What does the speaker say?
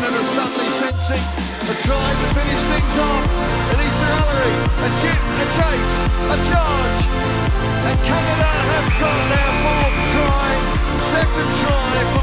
London are suddenly sensing a try to finish things off. Elissa Alarie, a chip, a chase, a charge. And Canada have got their fourth try, second try